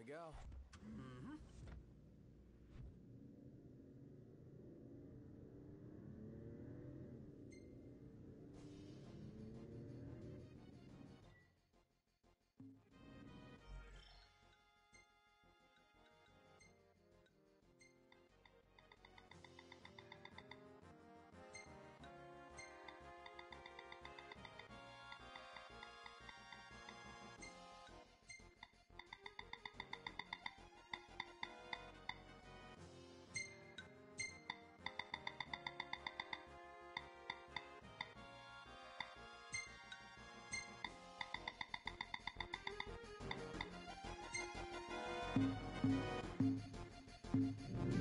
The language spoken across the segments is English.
to go. thank you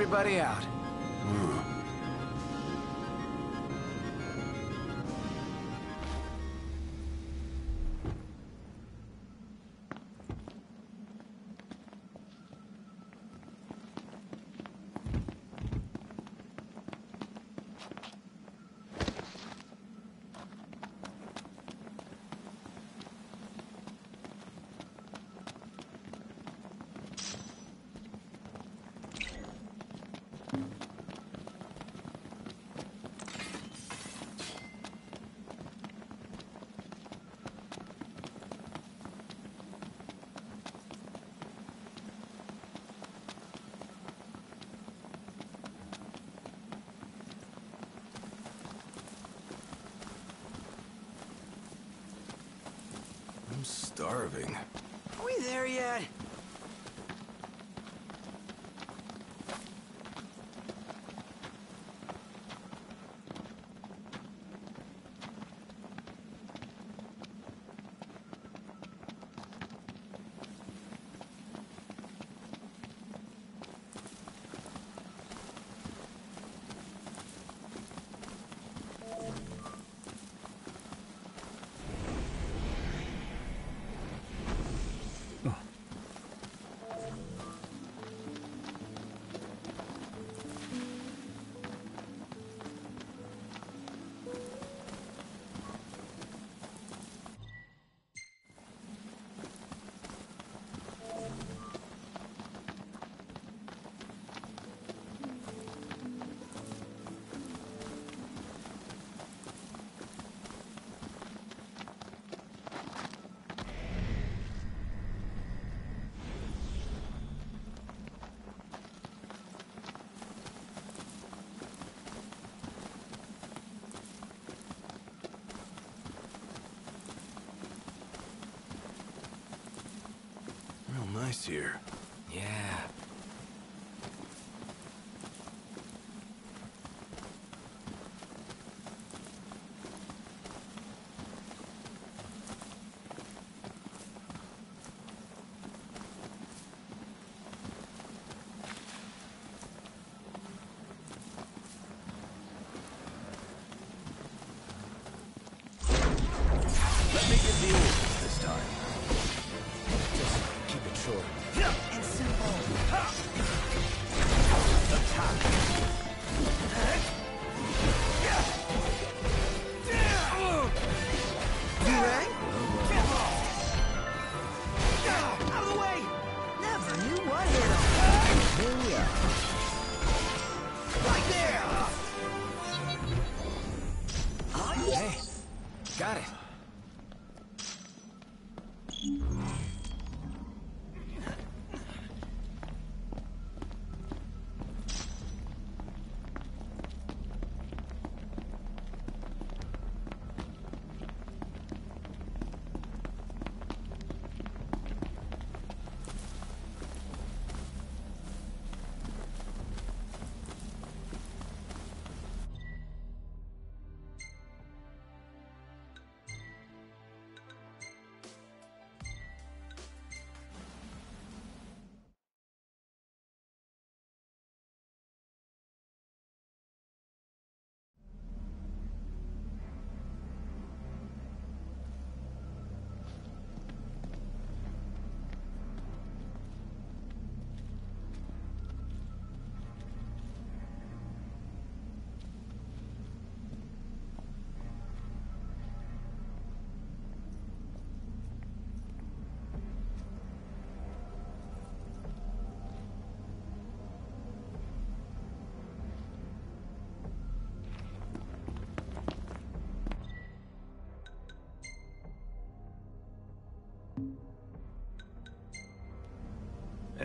Everybody out. Starving. Are we there yet? Here. Yeah.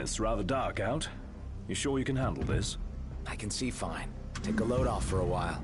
It's rather dark out. You sure you can handle this? I can see fine. Take a load off for a while.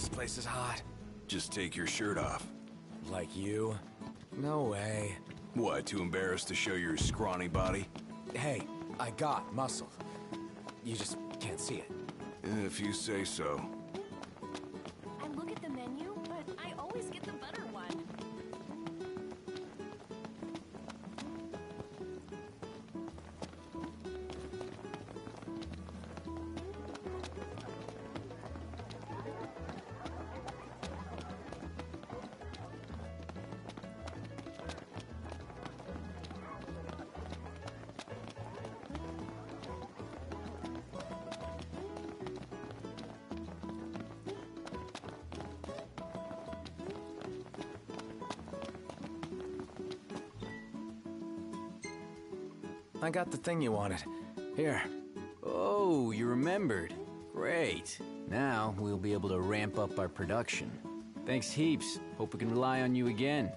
This place is hot. Just take your shirt off. Like you? No way. What, too embarrassed to show your scrawny body? Hey, I got muscle. You just can't see it. If you say so. I got the thing you wanted. Here. Oh, you remembered. Great. Now we'll be able to ramp up our production. Thanks heaps. Hope we can rely on you again.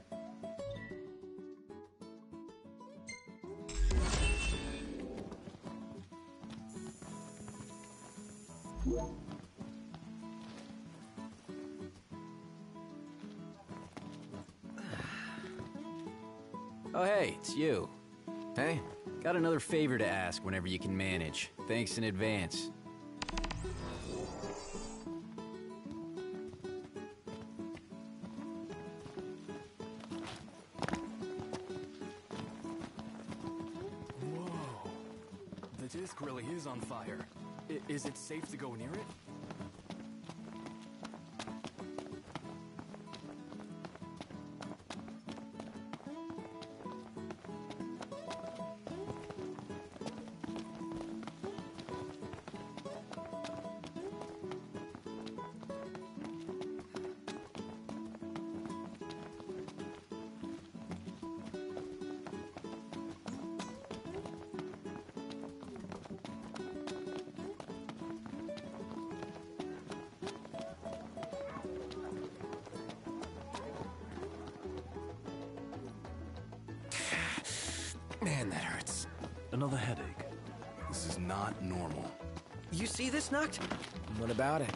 Favor to ask whenever you can manage. Thanks in advance. Whoa. The disc really is on fire. I- is it safe to go near it? Man, that hurts. Another headache. This is not normal. You see this, Noct? What about it?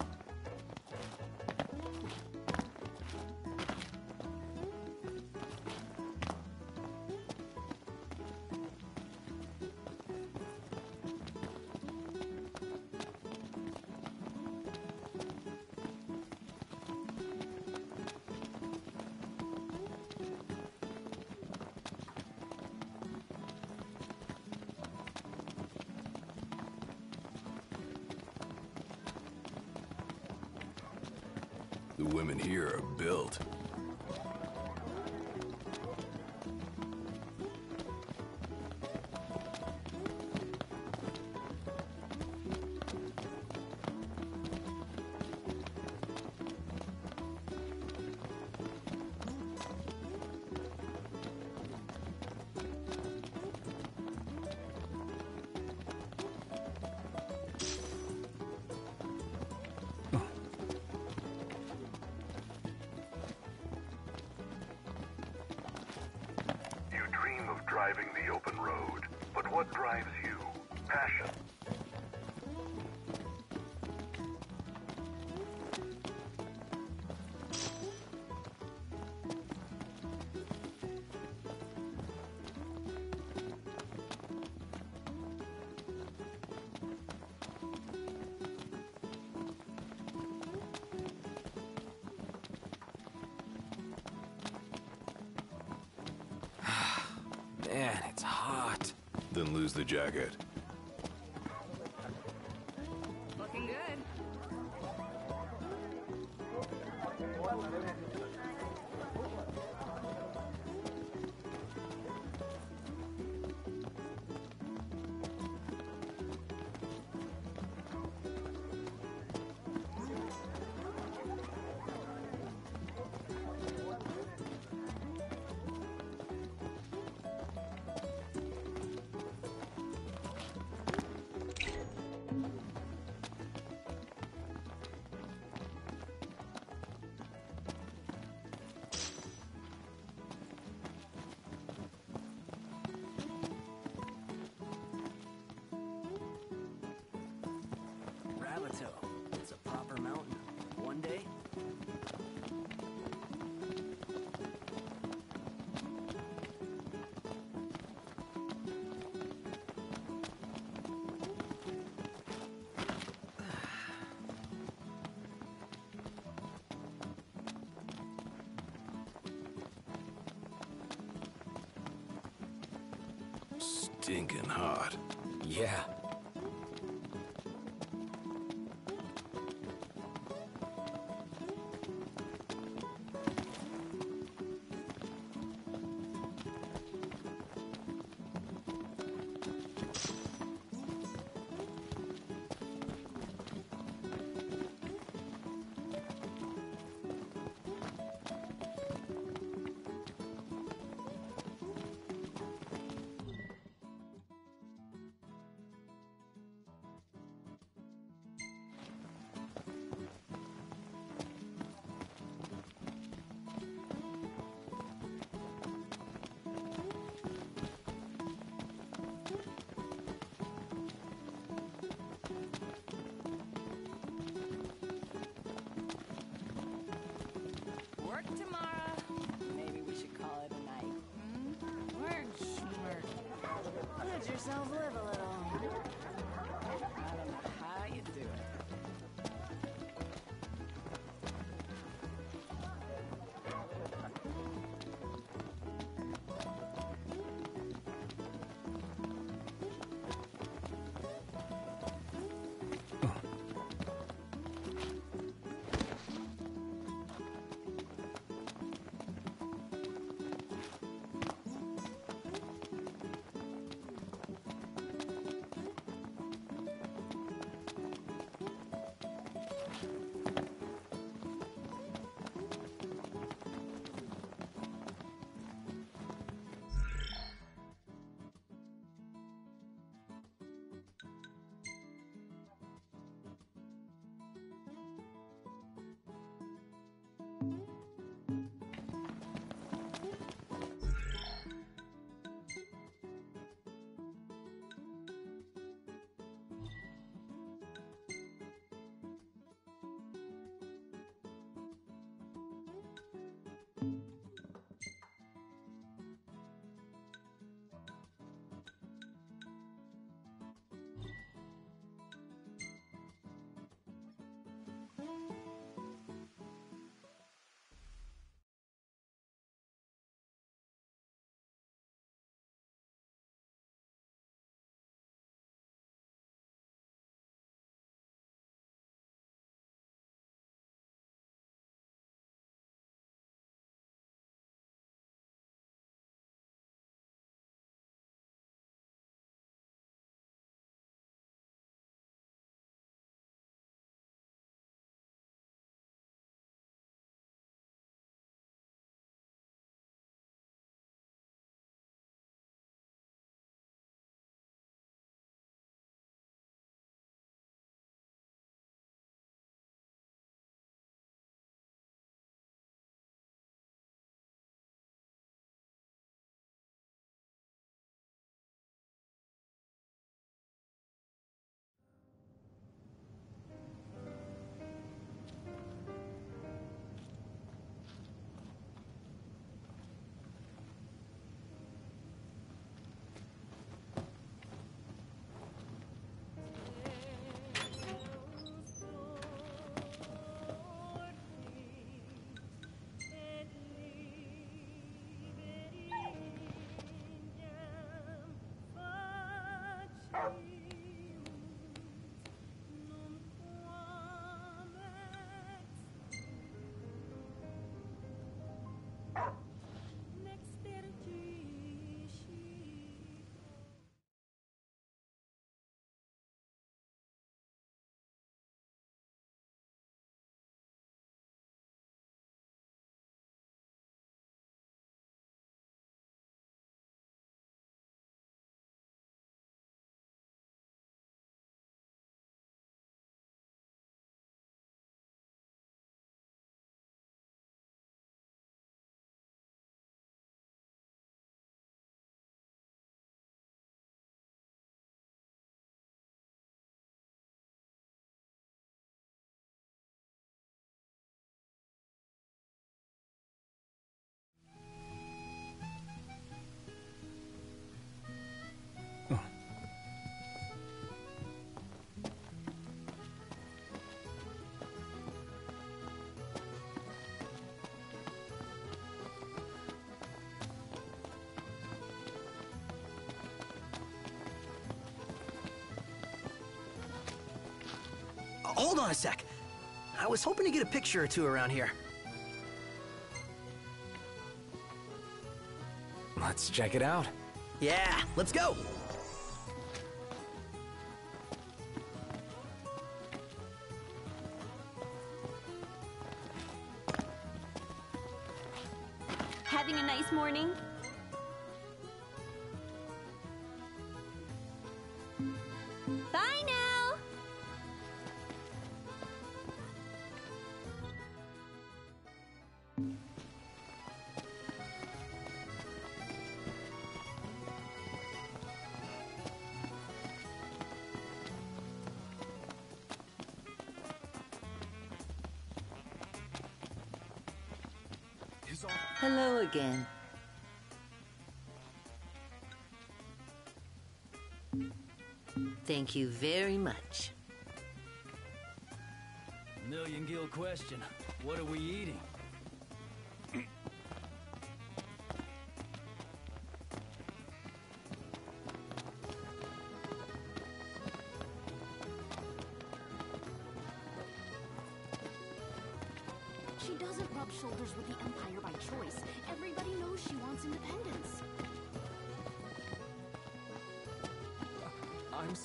The jacket. Stinking hot. Yeah. Schmirk. Hold on a sec. I was hoping to get a picture or two around here. Let's check it out. Yeah, let's go. Having a nice morning? Hello again. Thank you very much. Million gil question. What are we eating?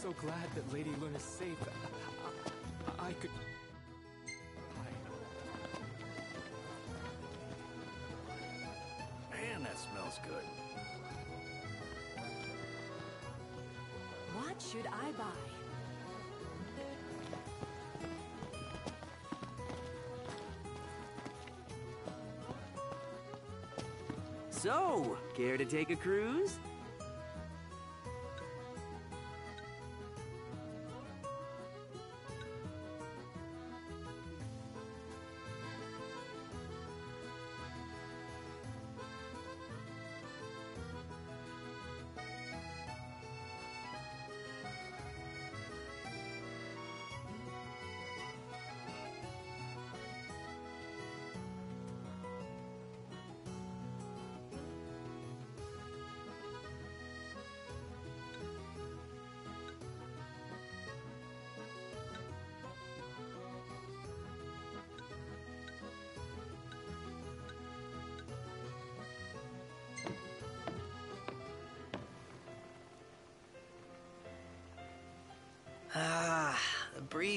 So glad that Lady Luna's safe. I, I could. Man, that smells good. What should I buy? So, care to take a cruise?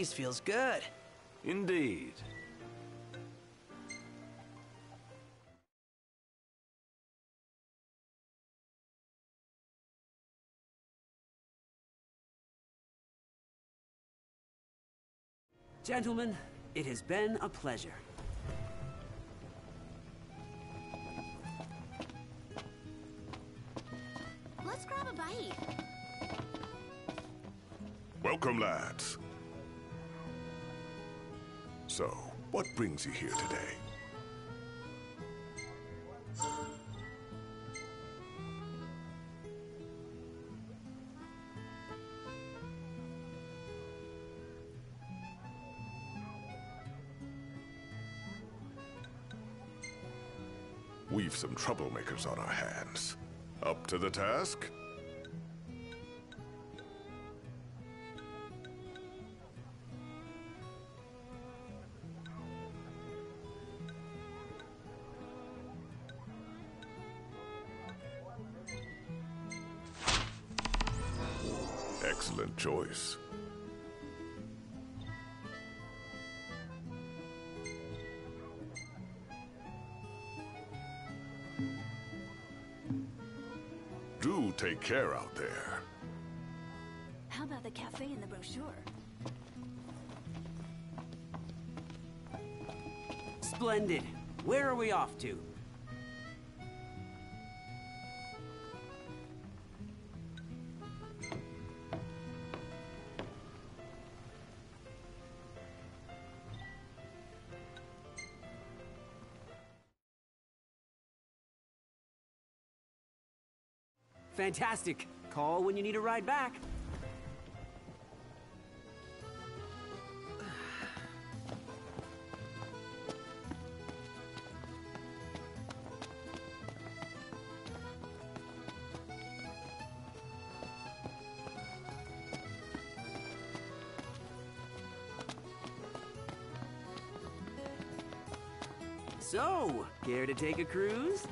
Breeze feels good. Indeed. Gentlemen, it has been a pleasure. Let's grab a bite. Welcome, lads. So, what brings you here today? We've some troublemakers on our hands. Up to the task? Care out there. How about the cafe in the brochure? Splendid. Where are we off to? Fantastic. Call when you need a ride back. So, care to take a cruise?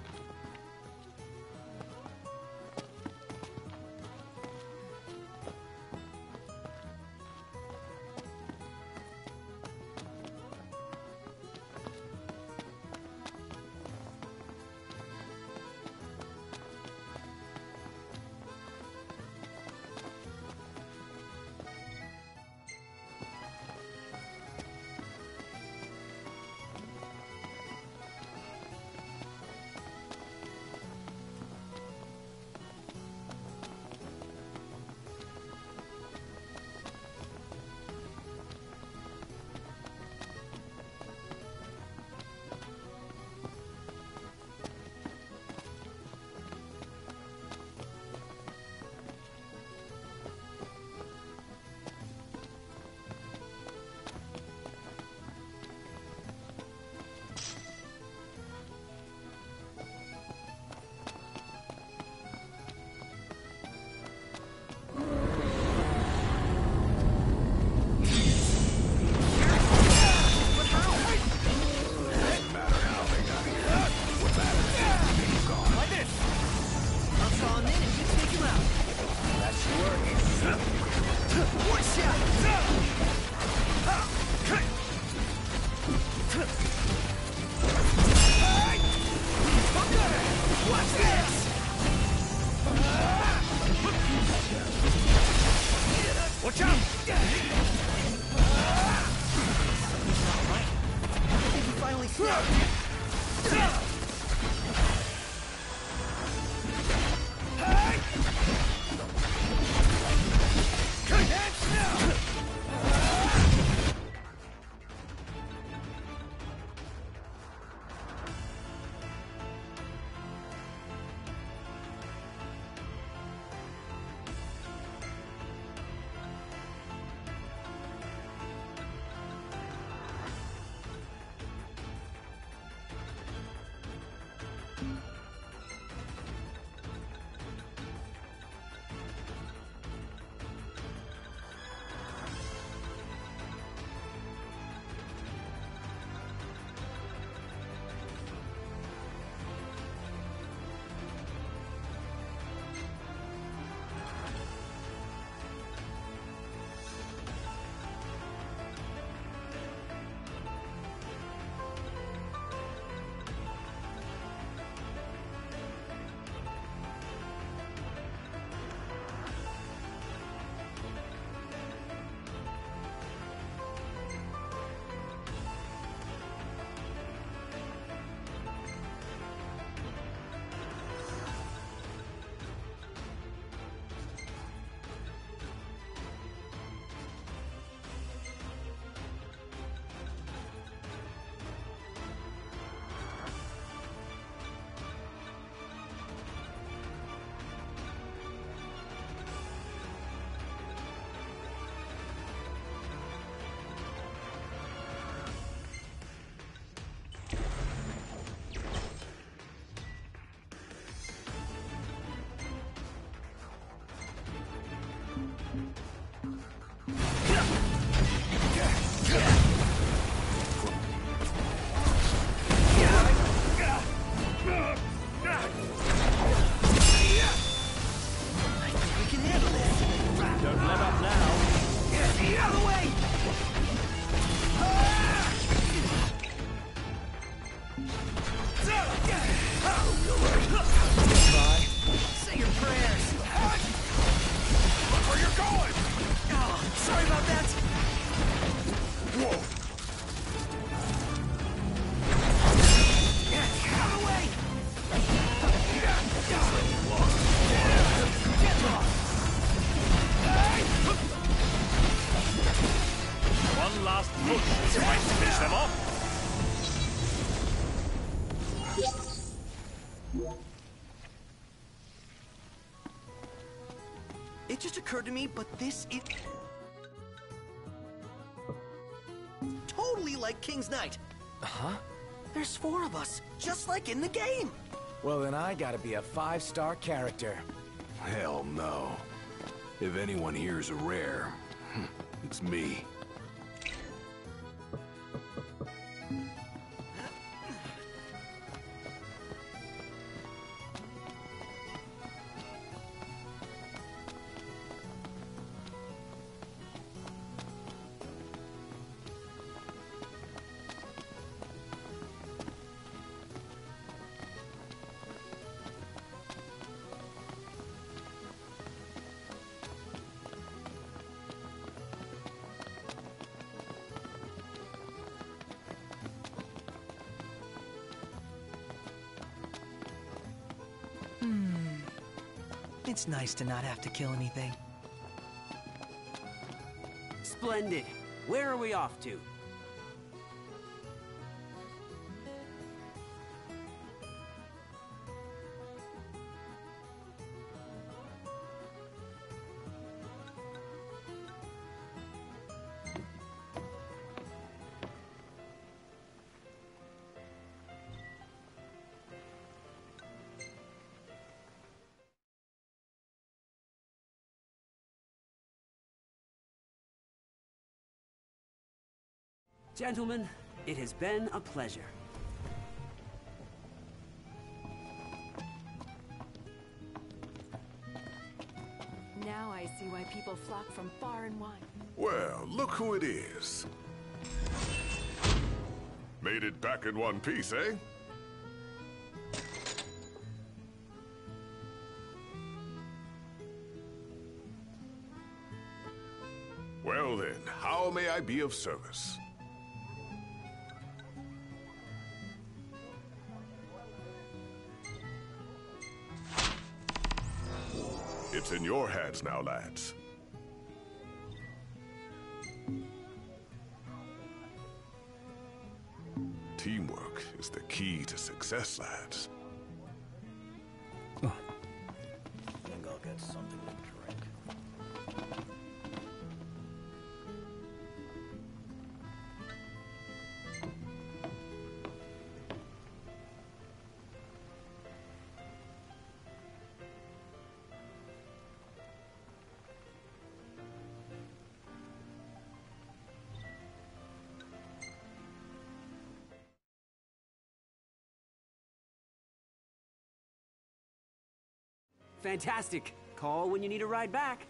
Occurred to me, but this is... Totally like King's Knight. Uh huh? There's four of us, just like in the game. Well, then I gotta be a five-star character. Hell no. If anyone here's a rare, it's me. It's nice to not have to kill anything. Splendid. Where are we off to? Gentlemen, it has been a pleasure. Now I see why people flock from far and wide. Well, look who it is. Made it back in one piece, eh? Well then, how may I be of service? In your hands now, lads. Teamwork is the key to success, lads. Fantastic. Call when you need a ride back.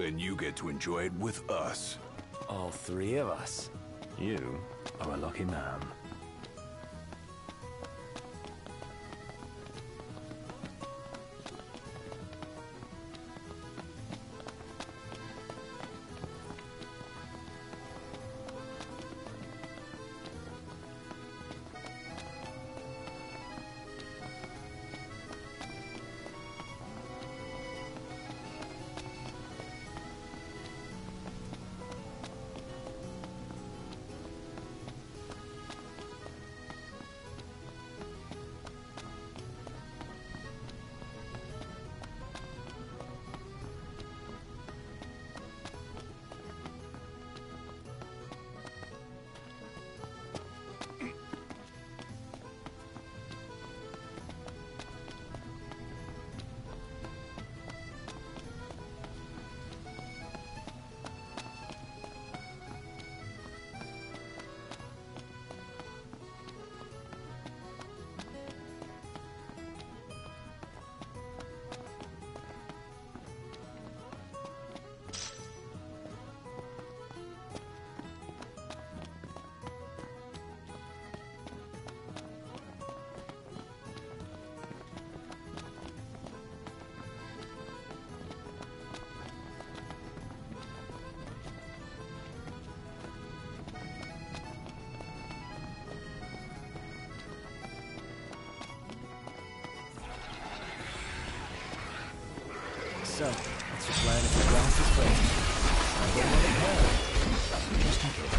Then you get to enjoy it with us. All three of us. You are a lucky man. So, what's your plan if the glass is breaking? I'll go on ahead. Just in case.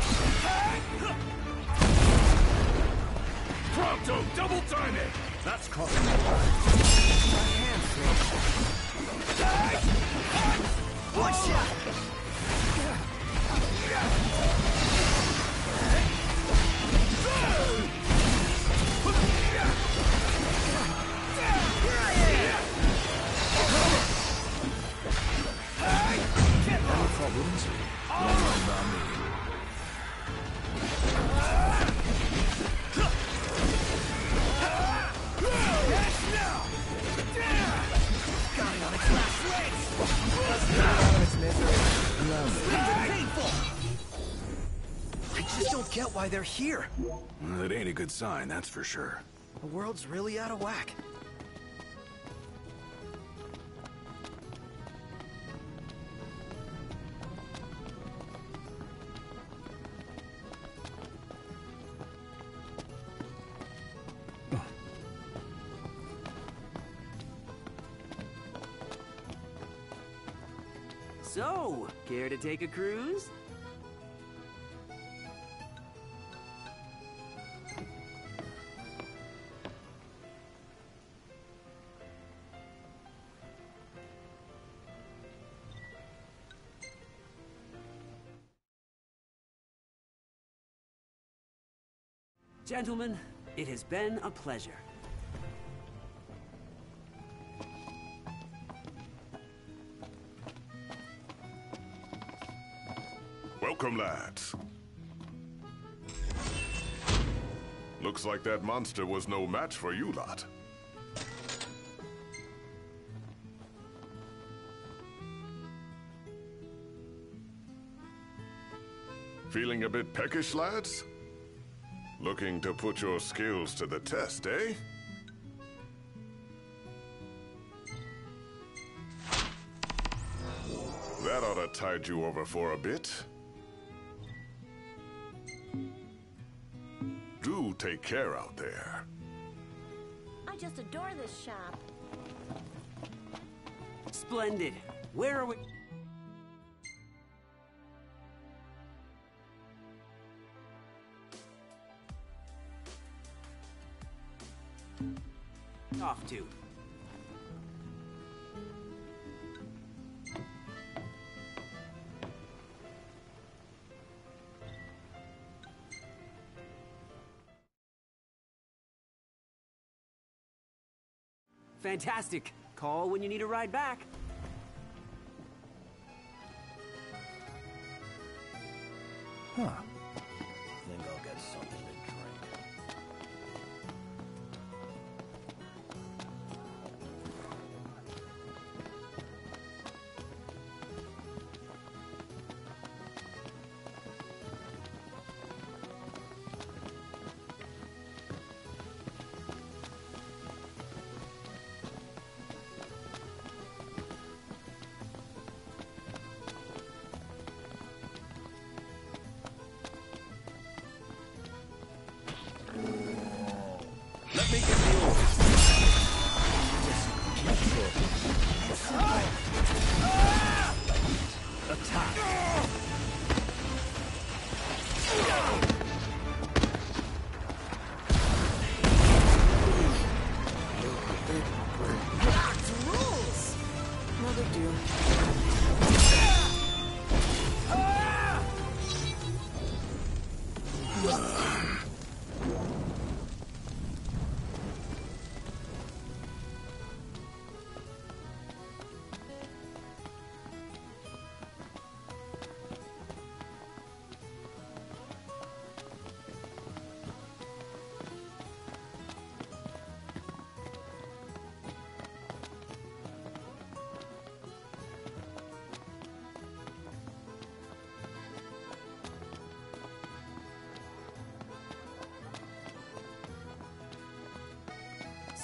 Pronto, double time it! That's crossing the line. My hand, One shot! They're here. That ain't a good sign, that's for sure. The world's really out of whack. So, care to take a cruise? Gentlemen, it has been a pleasure. Welcome, lads. Looks like that monster was no match for you lot. Feeling a bit peckish, lads? Looking to put your skills to the test, eh? That ought to tide you over for a bit. Do take care out there. I just adore this shop. Splendid. Where are we? Off to. Fantastic. Call when you need a ride back. Huh.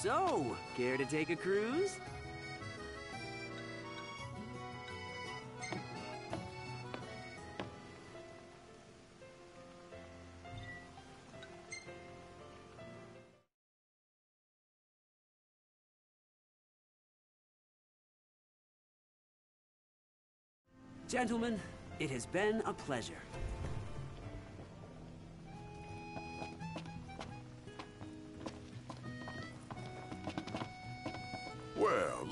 So, care to take a cruise? Gentlemen, it has been a pleasure.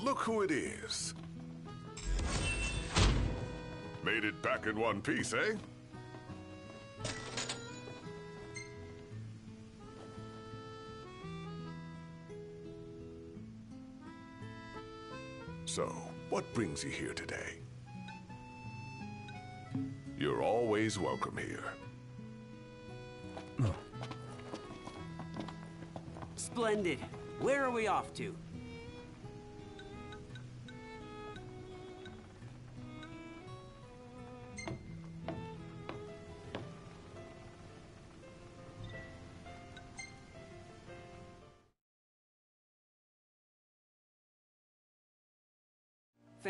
Look who it is. Made it back in one piece, eh? So, what brings you here today? You're always welcome here. Splendid. Where are we off to?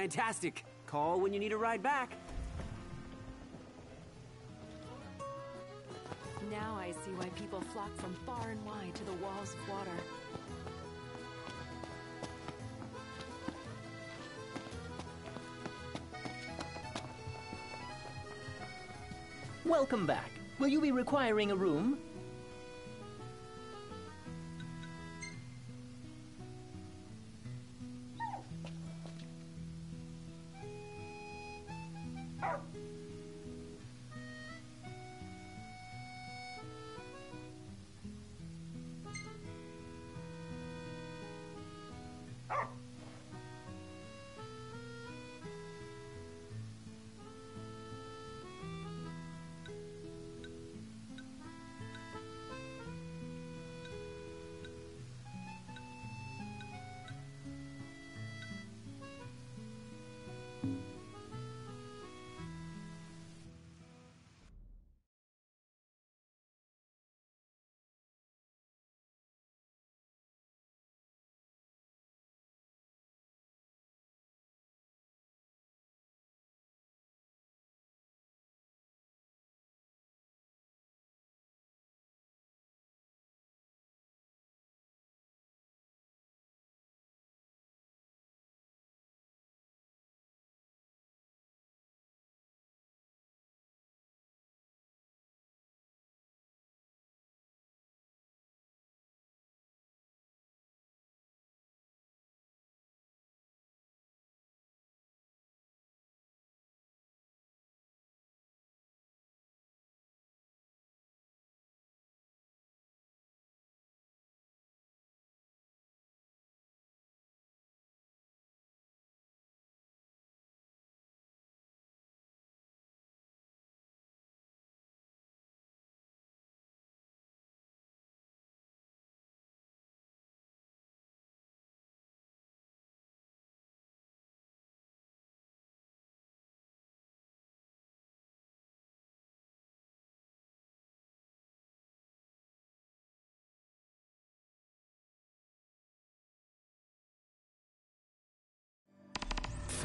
Fantastic. Call when you need a ride back. Now I see why people flock from far and wide to the walls of water. Welcome back. Will you be requiring a room?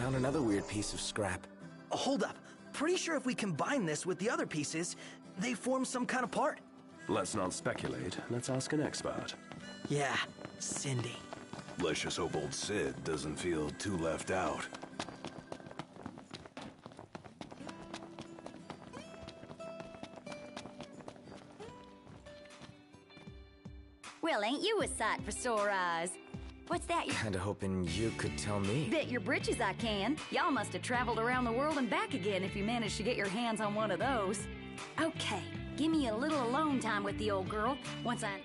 Found another weird piece of scrap. Hold up. Pretty sure if we combine this with the other pieces, they form some kind of part. Let's not speculate. Let's ask an expert. Yeah, Cindy. Let's just hope old Cid doesn't feel too left out. Well, ain't you a sight for sore eyes? What's that? Kinda hoping you could tell me. Bet your britches I can. Y'all must have traveled around the world and back again if you managed to get your hands on one of those. Okay, give me a little alone time with the old girl once I.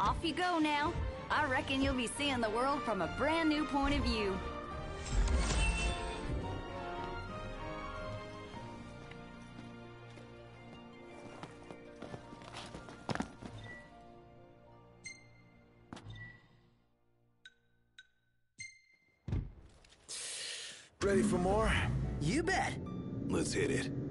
Off you go now. I reckon you'll be seeing the world from a brand new point of view. Let's hit it.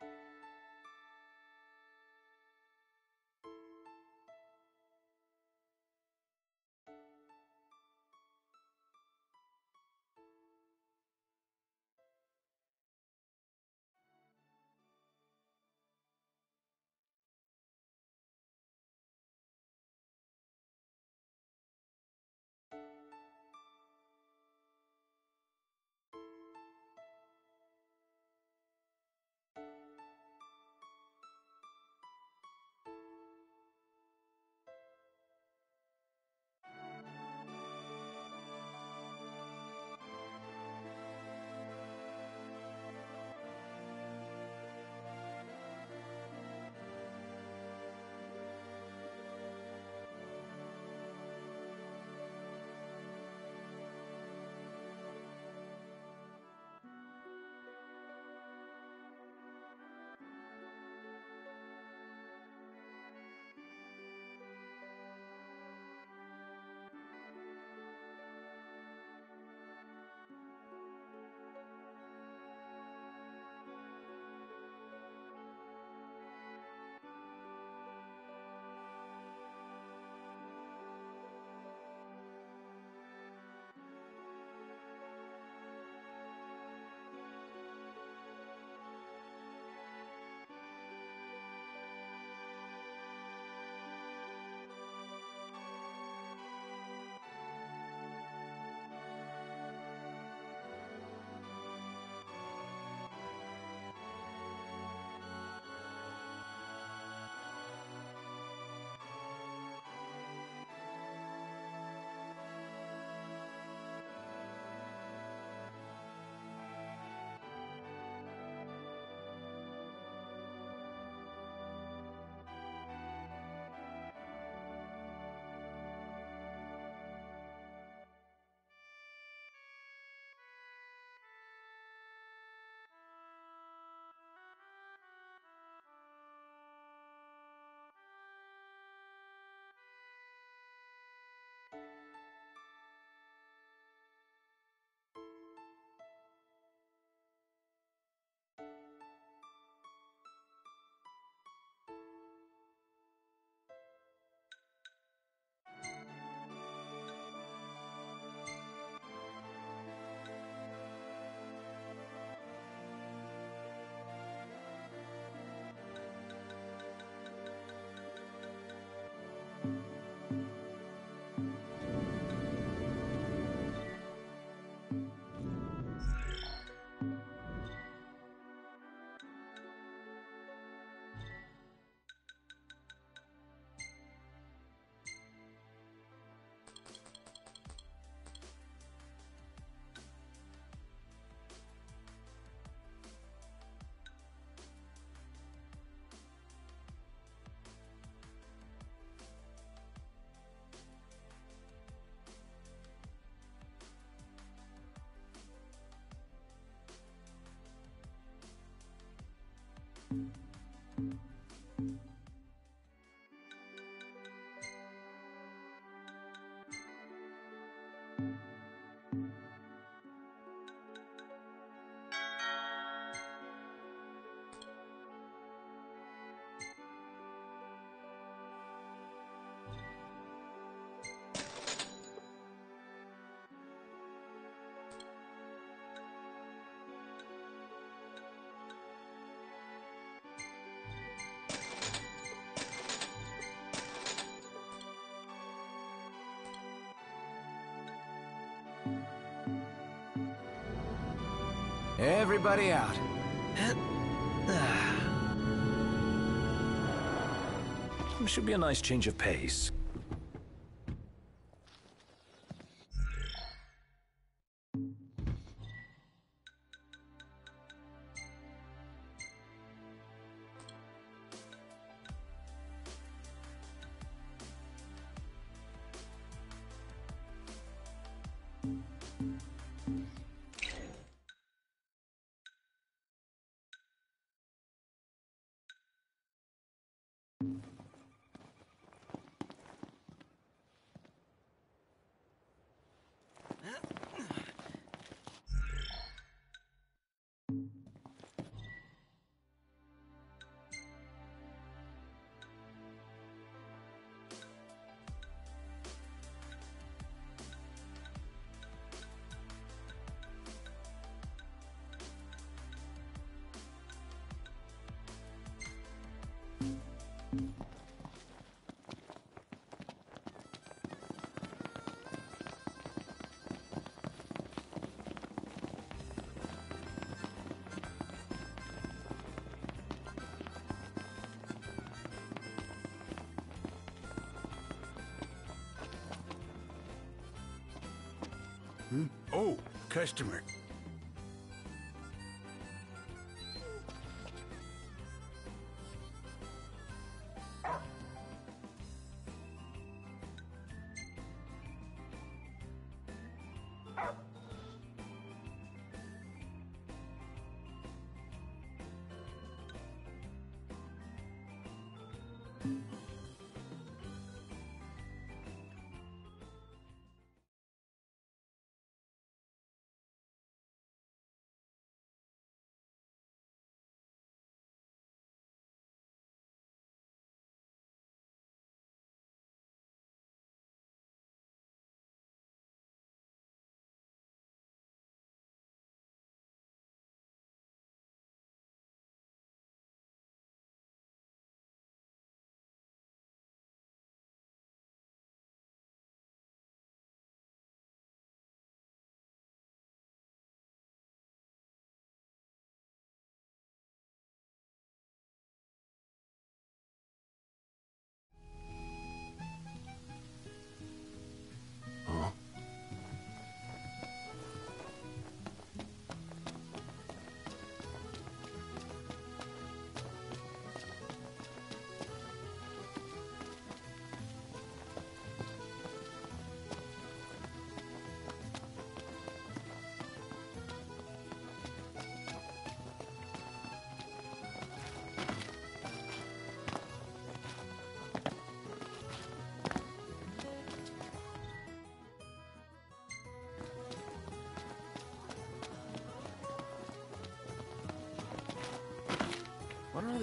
うん。うん。Everybody out. Should be a nice change of pace. Customer.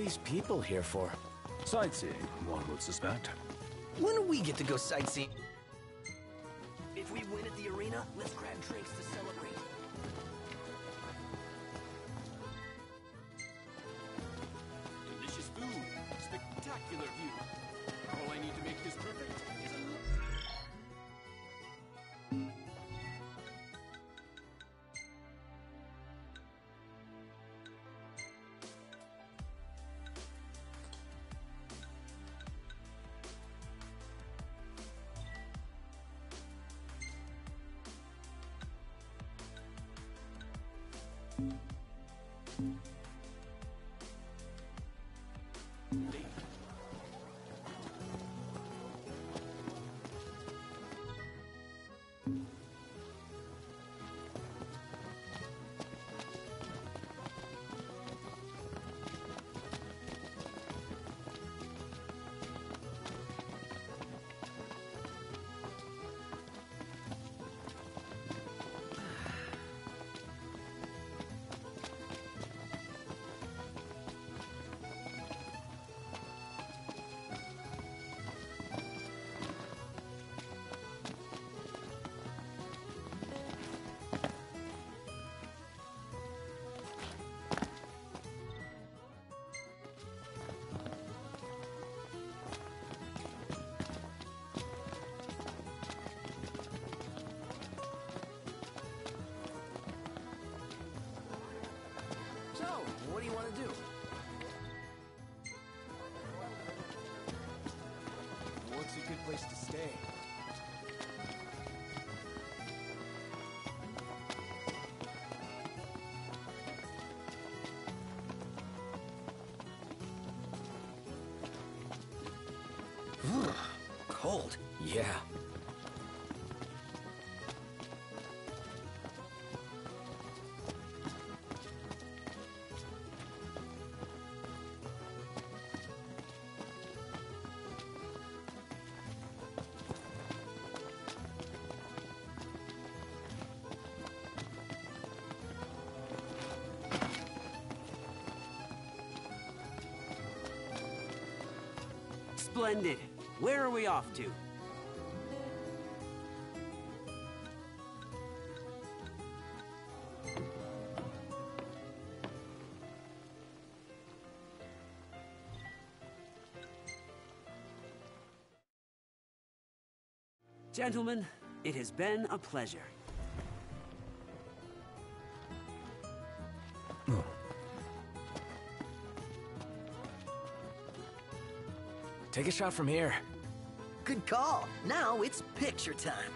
These people here for? Sightseeing, one would suspect. When do we get to go sightseeing? Yeah. Splendid. Where are we off to? Gentlemen, it has been a pleasure. Take a shot from here. Good call. Now it's picture time.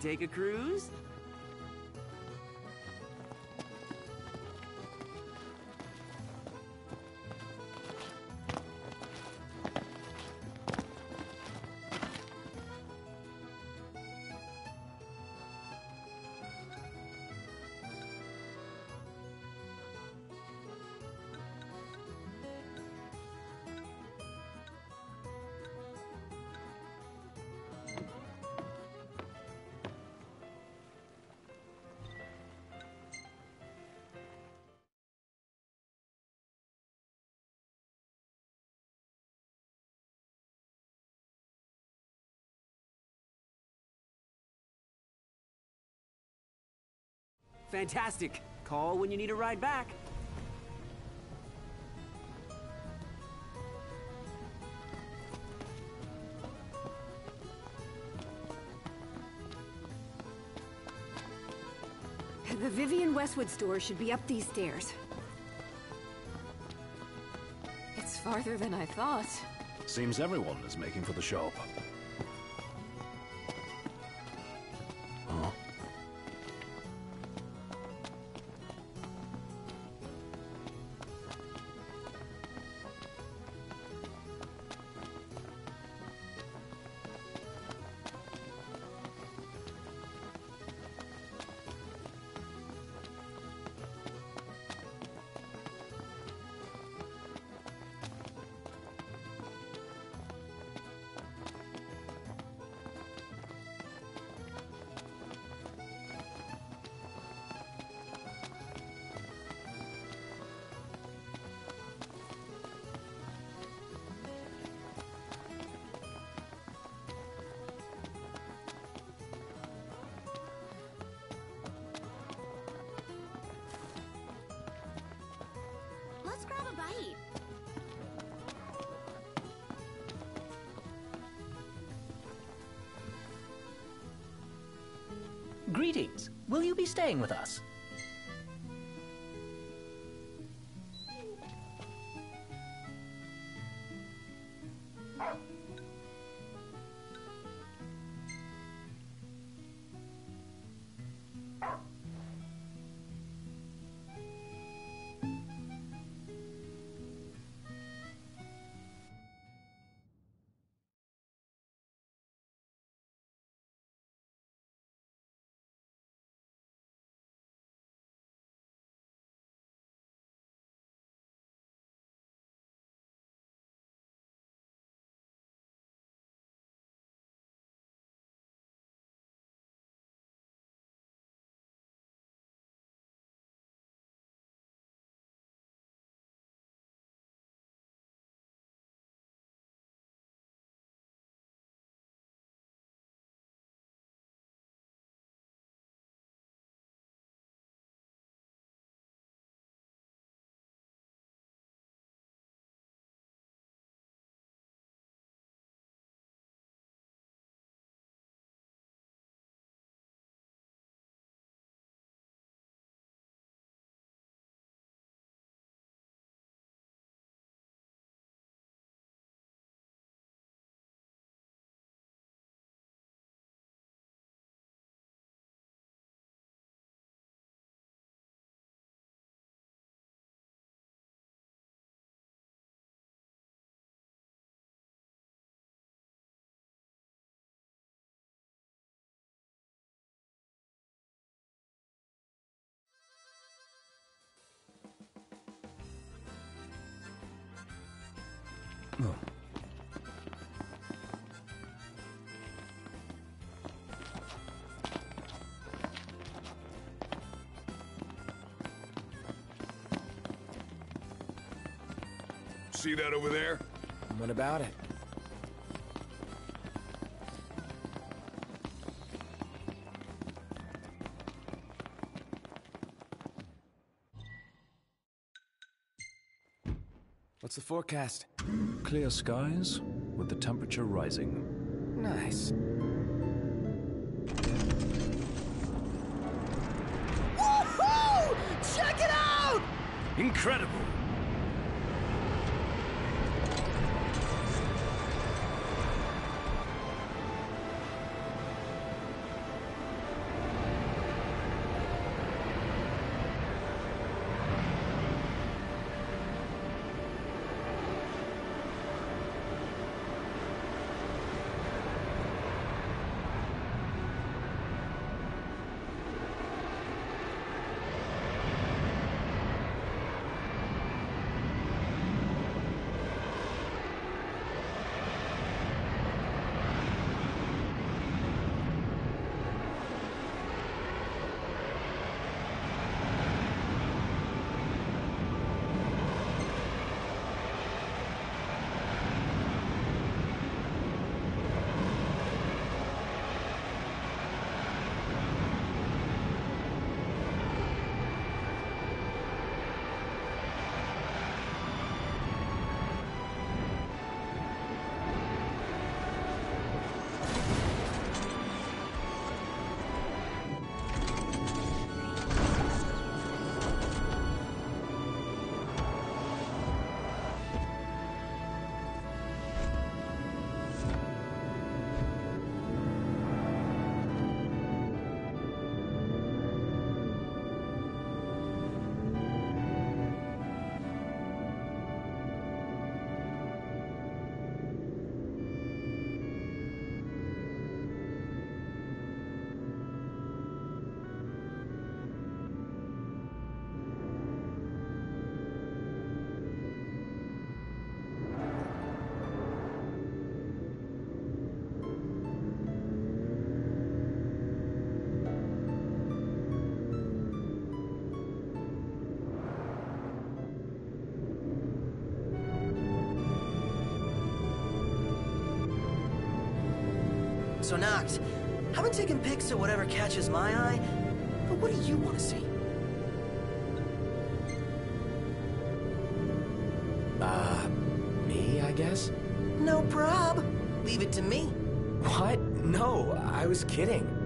Take a cruise? Fantastic. Call when you need a ride back. The Vivian Westwood store should be up these stairs. It's farther than I thought. Seems everyone is making for the shop. Staying with us? See that over there? What about it? What's the forecast? Clear skies with the temperature rising. Nice. Woohoo! Check it out! Incredible! So, Noct, I've been taking pics of whatever catches my eye, but what do you want to see? Uh, me, I guess? No prob. Leave it to me. What? No, I was kidding.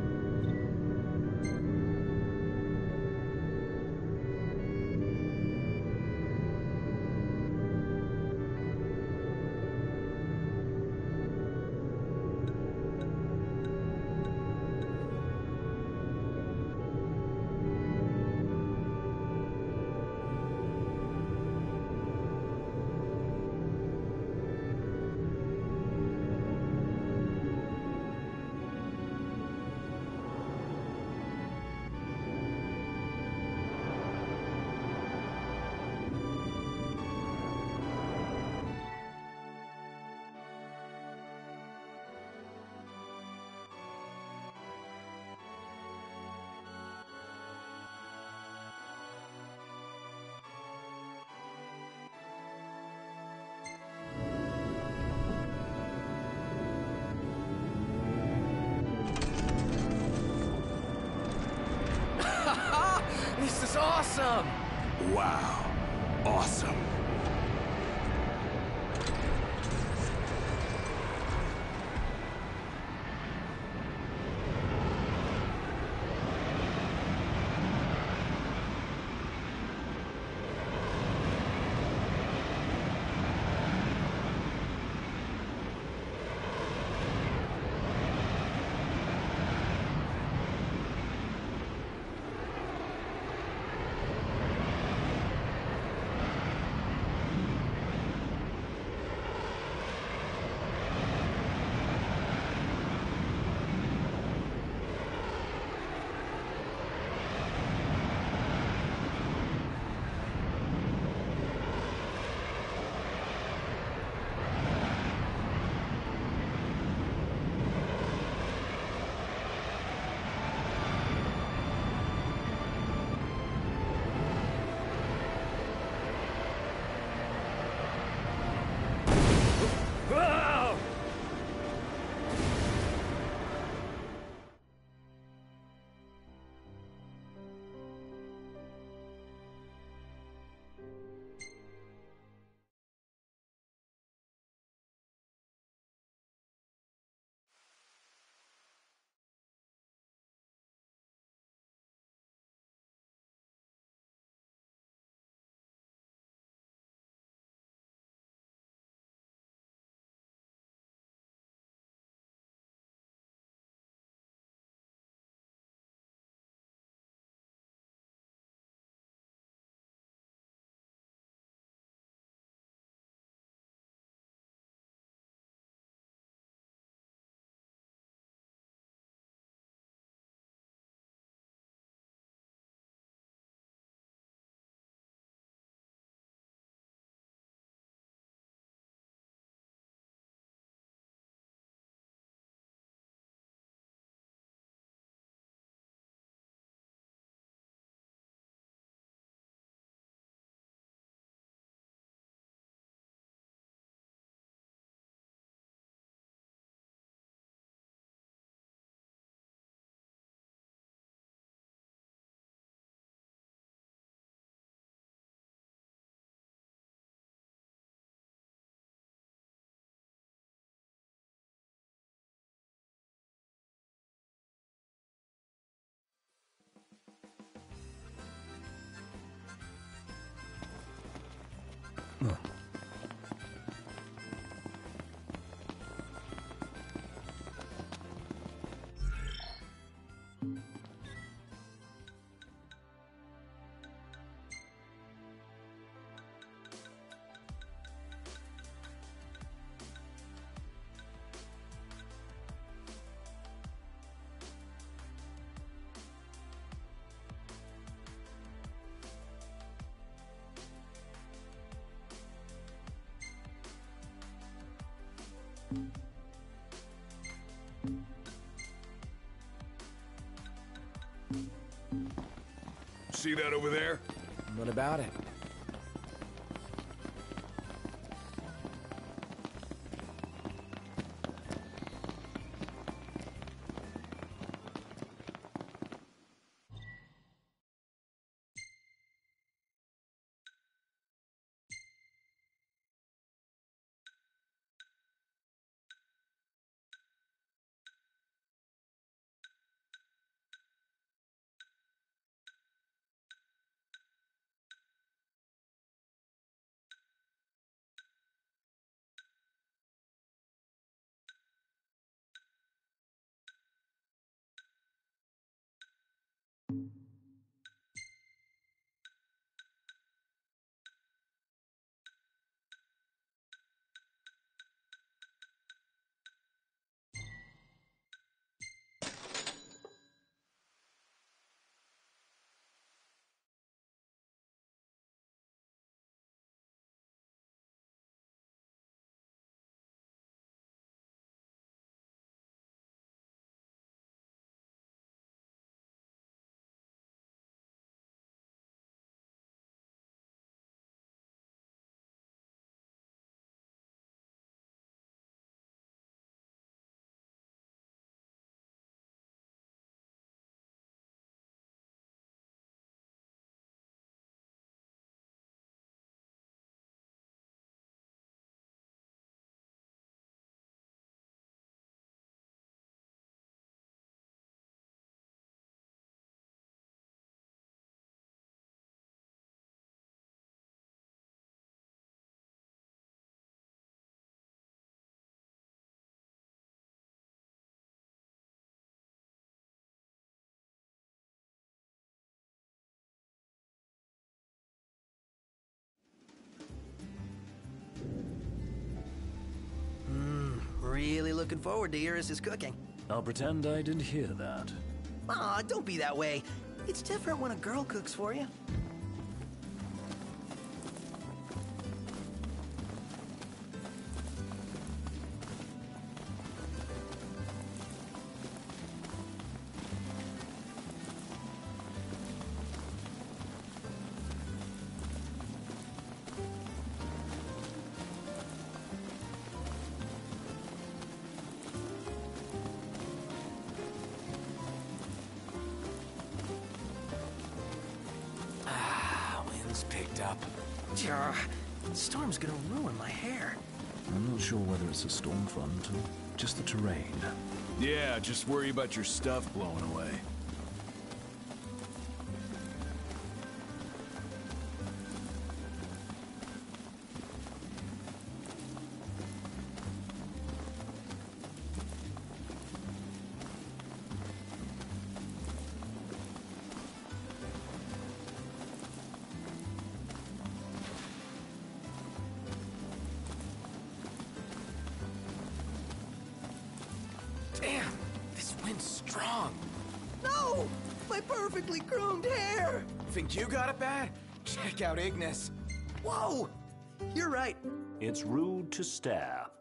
See that over there? What about it? Mmm, really looking forward to Iris' cooking. I'll pretend I didn't hear that. Aw, don't be that way. It's different when a girl cooks for you. Just the terrain. Yeah, just worry about your stuff blowing away. Perfectly groomed hair! Think you got it bad? Check out Ignis. Whoa! You're right. It's rude to stare.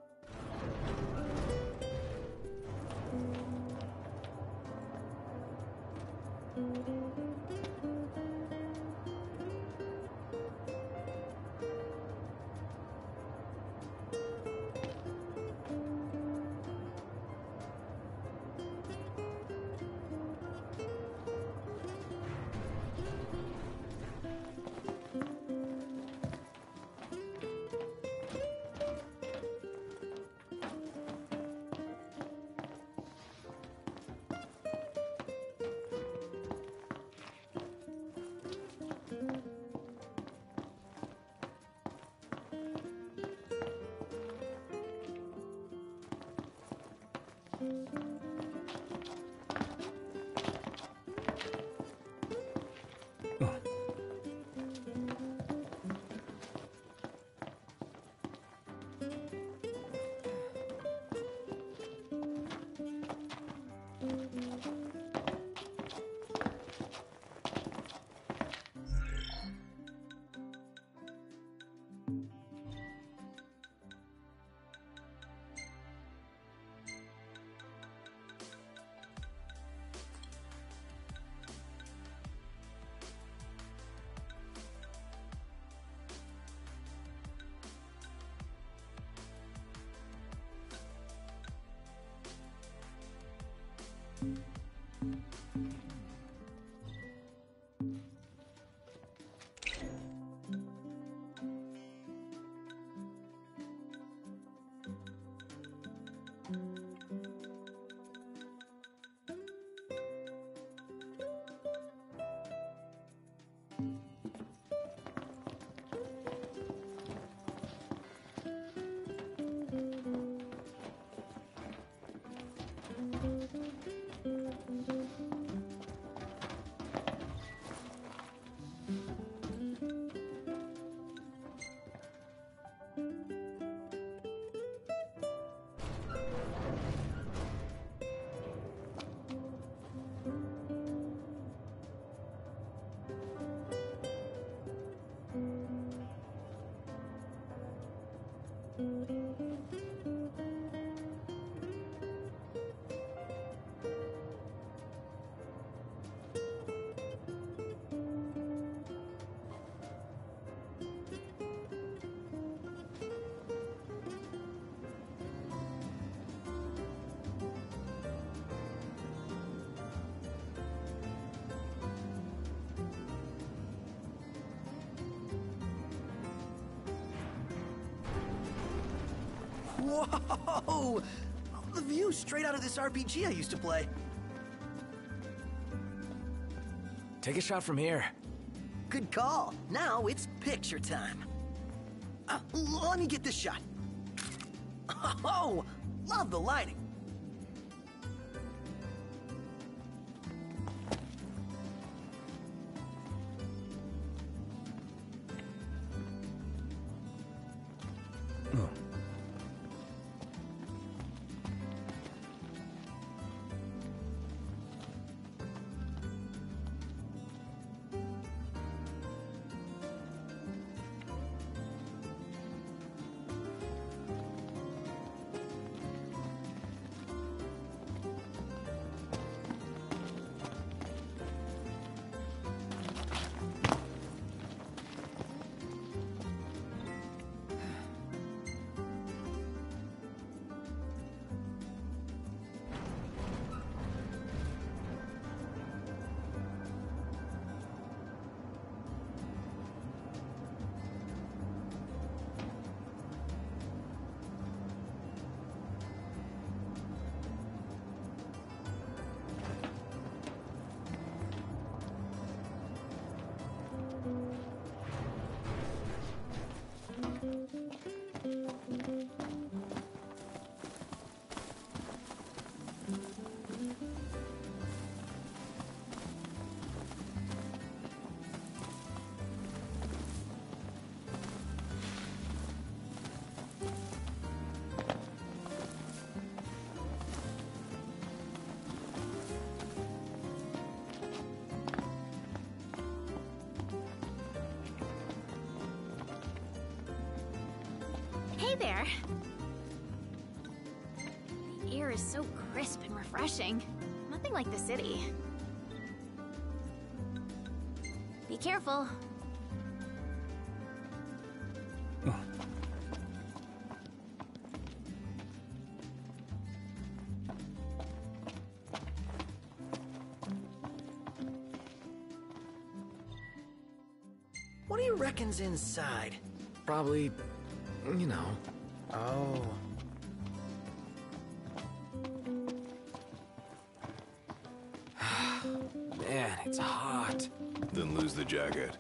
Whoa! The view straight out of this RPG I used to play. Take a shot from here. Good call. Now it's picture time. Uh, let me get this shot. Oh, love the lighting. There. The air is so crisp and refreshing. Nothing like the city. Be careful. What do you reckon's inside? Probably, you know. Oh. Man, it's hot. Then lose the jacket.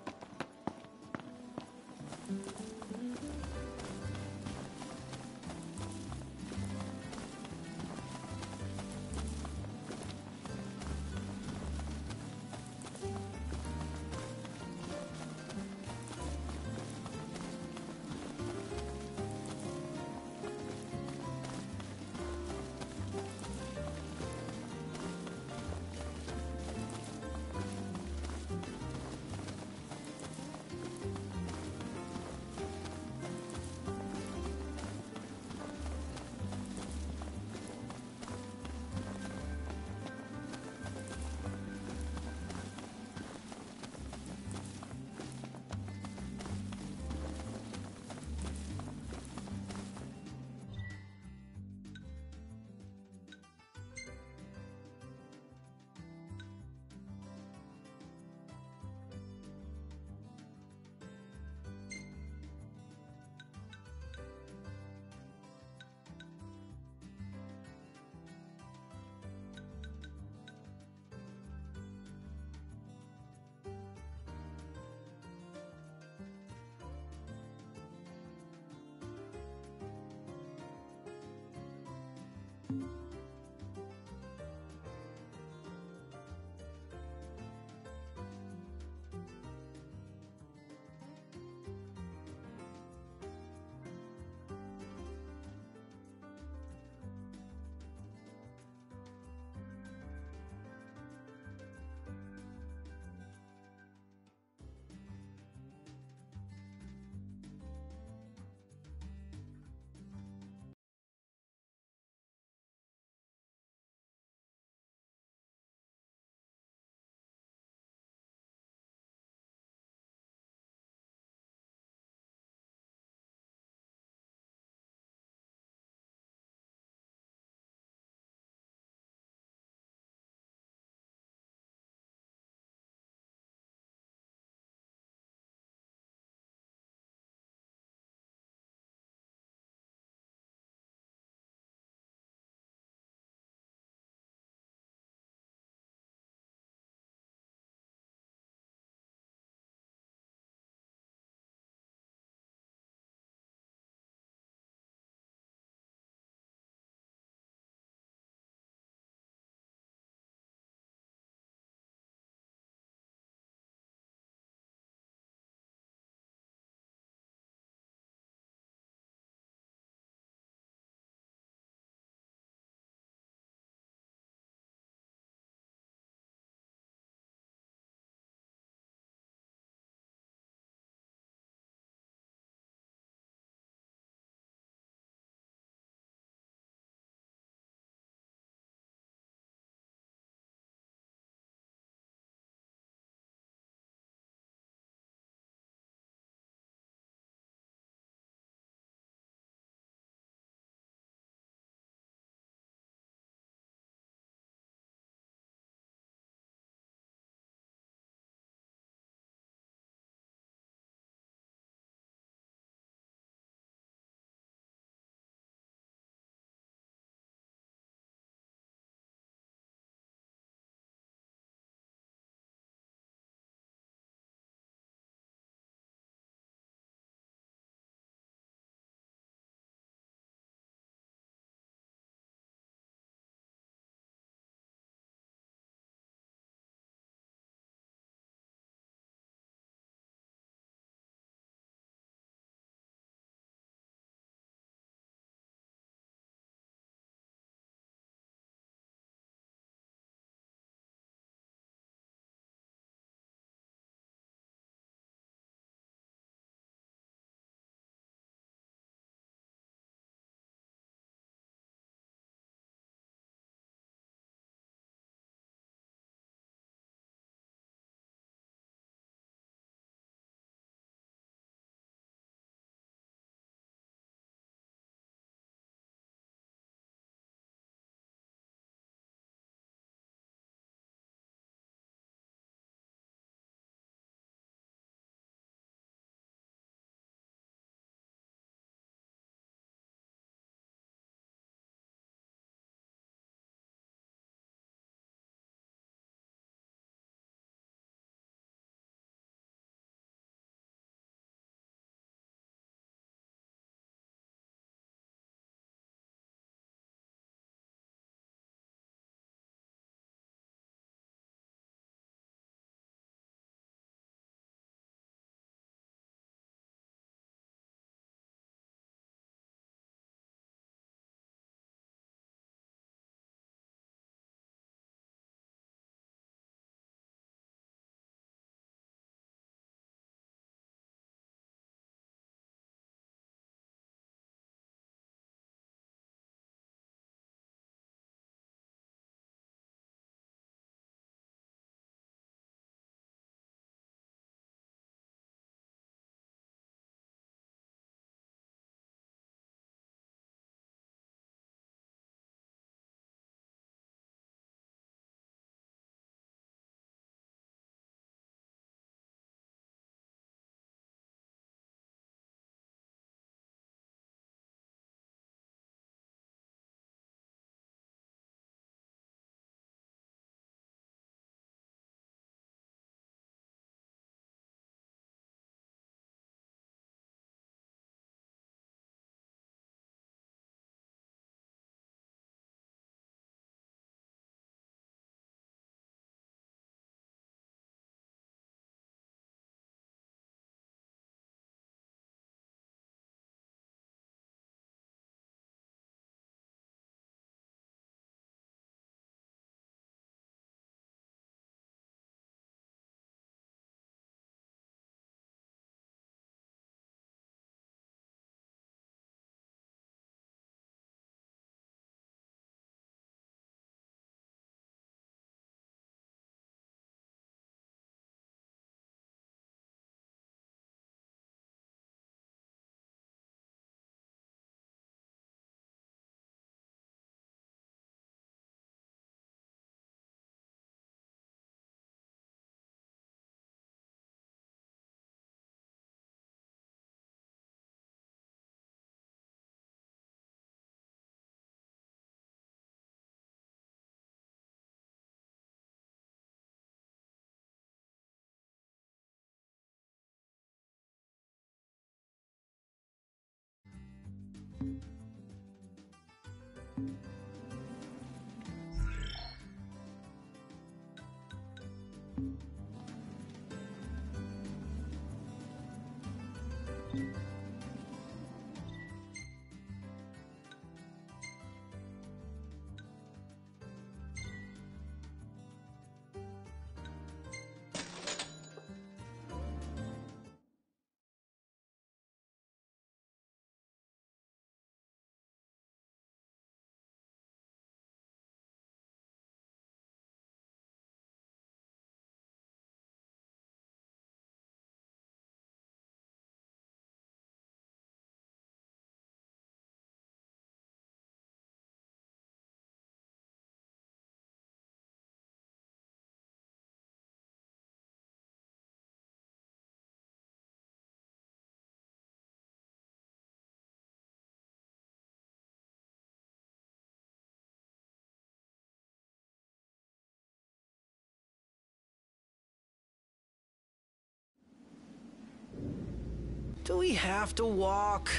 Do we have to walk?